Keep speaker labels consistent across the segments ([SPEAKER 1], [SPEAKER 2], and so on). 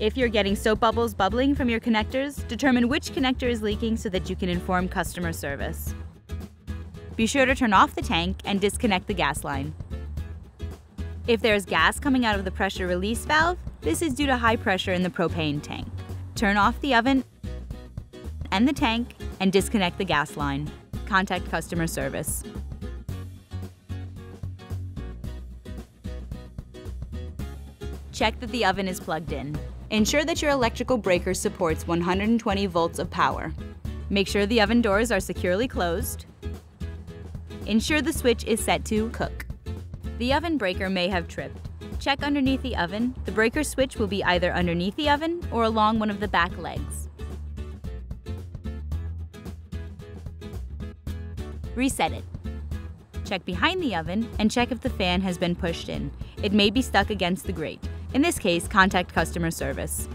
[SPEAKER 1] If you're getting soap bubbles bubbling from your connectors, determine which connector is leaking so that you can inform customer service. Be sure to turn off the tank and disconnect the gas line. If there is gas coming out of the pressure release valve, this is due to high pressure in the propane tank. Turn off the oven and the tank and disconnect the gas line. Contact customer service. Check that the oven is plugged in. Ensure that your electrical breaker supports 120 volts of power. Make sure the oven doors are securely closed. Ensure the switch is set to cook. The oven breaker may have tripped. Check underneath the oven. The breaker switch will be either underneath the oven or along one of the back legs. Reset it. Check behind the oven and check if the fan has been pushed in. It may be stuck against the grate. In this case, contact customer service.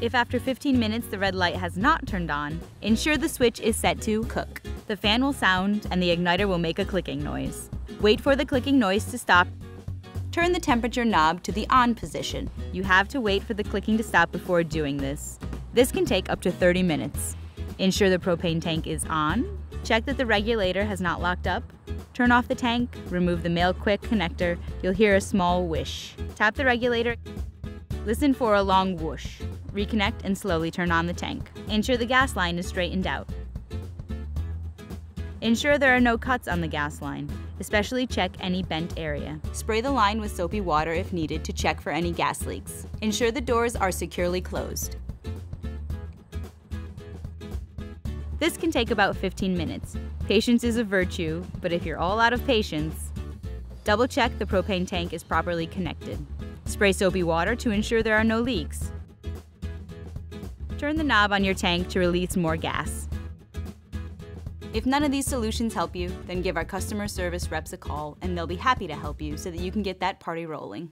[SPEAKER 1] If after 15 minutes the red light has not turned on, ensure the switch is set to cook. The fan will sound and the igniter will make a clicking noise. Wait for the clicking noise to stop. Turn the temperature knob to the on position. You have to wait for the clicking to stop before doing this. This can take up to 30 minutes. Ensure the propane tank is on. Check that the regulator has not locked up. Turn off the tank, remove the male quick connector, you'll hear a small whish. Tap the regulator, listen for a long whoosh. Reconnect and slowly turn on the tank. Ensure the gas line is straightened out. Ensure there are no cuts on the gas line. Especially check any bent area. Spray the line with soapy water if needed to check for any gas leaks. Ensure the doors are securely closed. This can take about 15 minutes. Patience is a virtue, but if you're all out of patience, double check the propane tank is properly connected. Spray soapy water to ensure there are no leaks. Turn the knob on your tank to release more gas. If none of these solutions help you, then give our customer service reps a call and they'll be happy to help you so that you can get that party rolling.